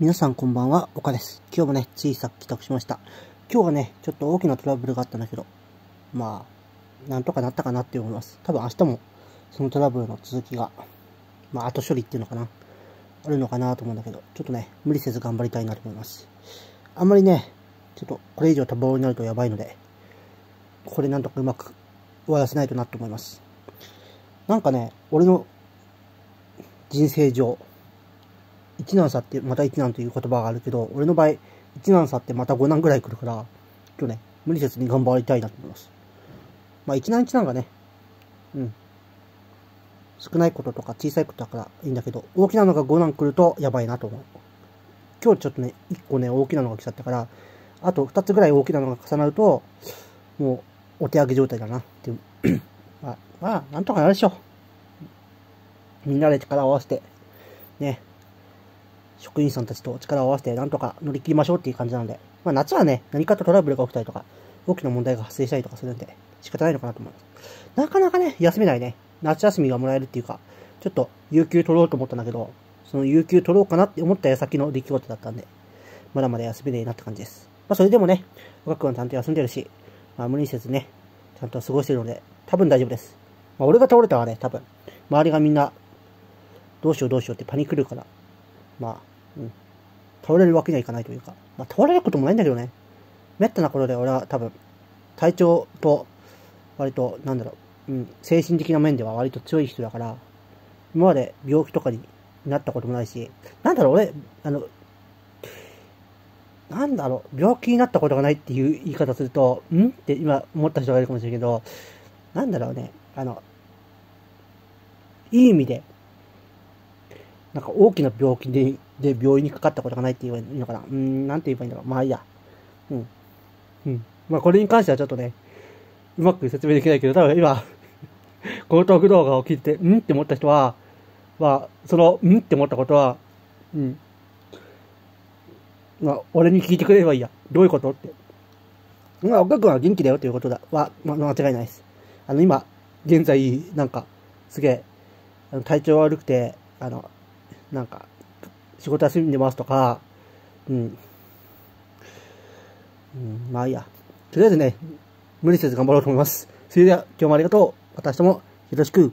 皆さんこんばんは、岡です。今日もね、ついさっき帰宅しました。今日はね、ちょっと大きなトラブルがあったんだけど、まあ、なんとかなったかなって思います。多分明日も、そのトラブルの続きが、まあ、後処理っていうのかな、あるのかなと思うんだけど、ちょっとね、無理せず頑張りたいなと思います。あんまりね、ちょっと、これ以上多忙になるとやばいので、これなんとかうまく終わらせないとなと思います。なんかね、俺の人生上、一難差ってまた一難という言葉があるけど、俺の場合、一難差ってまた五難ぐらい来るから、今日ね、無理せずに頑張りたいなと思います。まあ一難一難がね、うん。少ないこととか小さいことだからいいんだけど、大きなのが5難来るとやばいなと思う。今日ちょっとね、1個ね、大きなのが来ちゃったから、あと2つぐらい大きなのが重なると、もうお手上げ状態だなっていう。まあ、まあ、なんとかなるでしょう。みんなで力を合わせて、ね、職員さんたちと力を合わせてなんとか乗り切りましょうっていう感じなので、まあ夏はね、何かとトラブルが起きたりとか、大きな問題が発生したりとかするんで、仕方ないのかなと思います。なかなかね、休めないね。夏休みがもらえるっていうか、ちょっと有給取ろうと思ったんだけど、その有給取ろうかなって思った矢先の出来事だったんで、まだまだ休めねえなって感じです。まあそれでもね、岡君はちゃんと休んでるし、まあ無理せずね、ちゃんと過ごしてるので、多分大丈夫です。まあ俺が倒れたらね、多分、周りがみんな、どうしようどうしようってパニクるから、まあ、うん。倒れるわけにはいかないというか、まあ、倒れることもないんだけどね。めったなことで俺は多分、体調と、割と、なんだろう、うん、精神的な面では割と強い人だから、今まで病気とかになったこともないし、なんだろう、俺、あの、なんだろう、病気になったことがないっていう言い方すると、ん？って今思った人がいるかもしれないけど、なんだろうね、あの、いい意味で、なんか大きな病気で、で病院にかかったことがないって言えばいいのかな？うん、なんて言えばいいんだろう。まあいいや。うん。うん。まあこれに関してはちょっとね、うまく説明できないけど、多分今このトーク動画を聞いて、うん？って思った人は、まあ、その、うん？って思ったことは、うん。まあ、俺に聞いてくれればいいや。どういうこと？って。まあ、岡君は元気だよということだ。は、まあ、間違いないです。あの、今、現在、なんか、すげえ、あの体調悪くて、あの、なんか、仕事休んでますとか、うん。うん、まあいいや。とりあえずね、無理せず頑張ろうと思います。それでは、今日もありがとう。私ともよろしく。